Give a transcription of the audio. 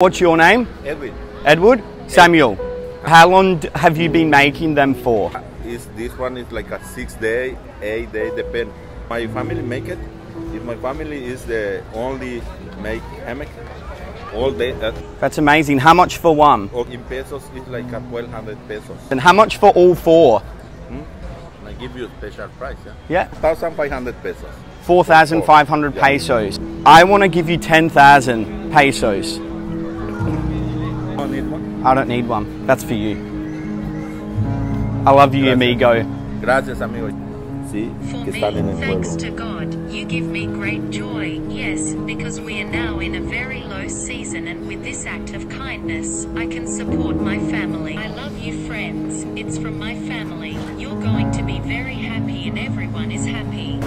What's your name? Edwin, Edward? Samuel. How long have you been making them for? is this one is like a six day, eight day, depend. My family make it. If my family is the only make hammock all day, uh, That's amazing. How much for one? in pesos it's like a twelve hundred pesos. And how much for all four? I give you a special price, yeah. Yeah. Thousand five hundred pesos. 4,500 pesos. I want to give you 10,000 pesos. You need one? I don't need one. That's for you. I love you, Gracias. amigo. Gracias, amigo. Sí, For que me, están en el thanks pueblo. to God, you give me great joy, yes, because we are now in a very low season and with this act of kindness, I can support my family. I love you friends, it's from my family. You're going to be very happy and everyone is happy. Thank you.